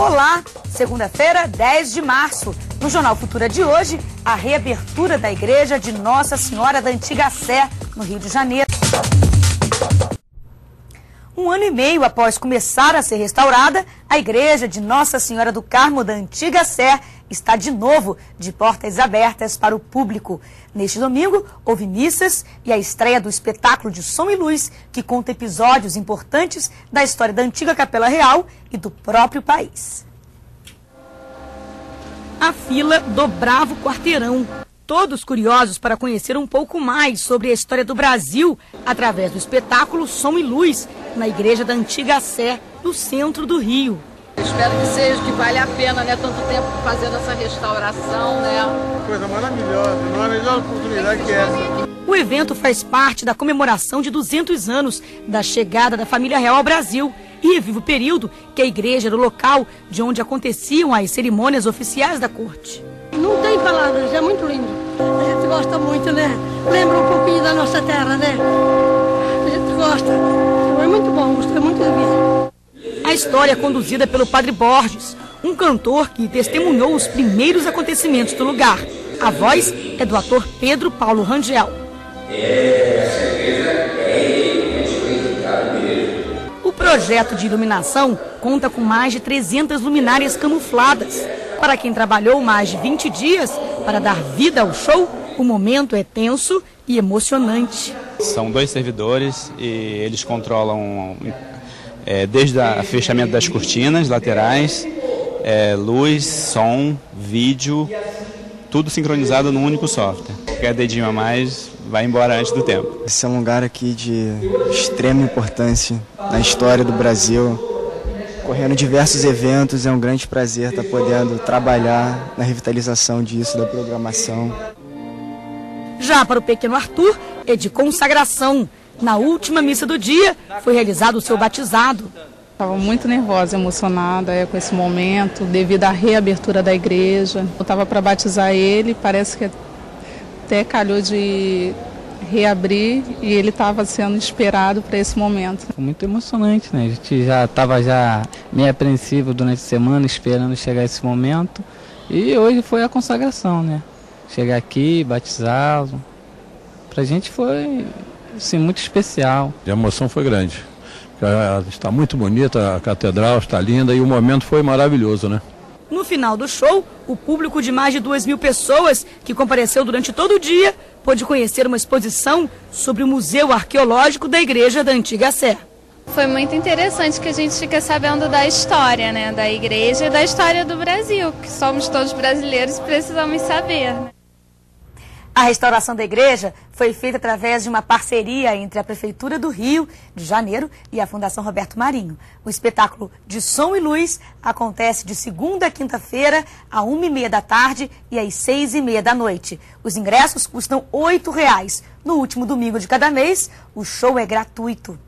Olá, segunda-feira, 10 de março. No Jornal Futura de hoje, a reabertura da igreja de Nossa Senhora da Antiga Sé, no Rio de Janeiro. Um ano e meio após começar a ser restaurada, a igreja de Nossa Senhora do Carmo da Antiga Sé está de novo de portas abertas para o público. Neste domingo, houve missas e a estreia do espetáculo de som e luz, que conta episódios importantes da história da antiga Capela Real e do próprio país. A fila dobrava o quarteirão. Todos curiosos para conhecer um pouco mais sobre a história do Brasil através do espetáculo Som e Luz, na igreja da Antiga Sé, no centro do Rio. Espero que seja, que vale a pena, né? Tanto tempo fazendo essa restauração, né? Coisa maravilhosa, não há melhor oportunidade que essa. O evento faz parte da comemoração de 200 anos da chegada da família real ao Brasil e revive o período que a igreja era o local de onde aconteciam as cerimônias oficiais da corte. Não tem palavras, é muito lindo. A gente gosta muito, né? Lembra um pouquinho da nossa terra, né? História conduzida pelo Padre Borges, um cantor que testemunhou os primeiros acontecimentos do lugar. A voz é do ator Pedro Paulo Rangel. O projeto de iluminação conta com mais de 300 luminárias camufladas. Para quem trabalhou mais de 20 dias para dar vida ao show, o momento é tenso e emocionante. São dois servidores e eles controlam é, desde o fechamento das cortinas laterais, é, luz, som, vídeo, tudo sincronizado num único software. Qualquer dedinho a mais vai embora antes do tempo. Esse é um lugar aqui de extrema importância na história do Brasil. Correndo diversos eventos, é um grande prazer estar podendo trabalhar na revitalização disso, da programação. Já para o pequeno Arthur, é de consagração. Na última missa do dia, foi realizado o seu batizado. Estava muito nervosa, emocionada é, com esse momento, devido à reabertura da igreja. Eu estava para batizar ele, parece que até calhou de reabrir e ele estava sendo esperado para esse momento. Foi muito emocionante, né? A gente já estava já meio apreensivo durante a semana, esperando chegar esse momento. E hoje foi a consagração, né? Chegar aqui, batizá-lo. Para a gente foi assim, muito especial. A emoção foi grande. Está muito bonita, a catedral está linda e o momento foi maravilhoso, né? No final do show, o público de mais de duas mil pessoas que compareceu durante todo o dia pôde conhecer uma exposição sobre o Museu Arqueológico da Igreja da Antiga Sé. Foi muito interessante que a gente fica sabendo da história, né, da igreja e da história do Brasil, que somos todos brasileiros e precisamos saber. Né? A restauração da igreja foi feita através de uma parceria entre a Prefeitura do Rio de Janeiro e a Fundação Roberto Marinho. O espetáculo de som e luz acontece de segunda a quinta-feira, a uma e meia da tarde e às seis e meia da noite. Os ingressos custam oito reais. No último domingo de cada mês, o show é gratuito.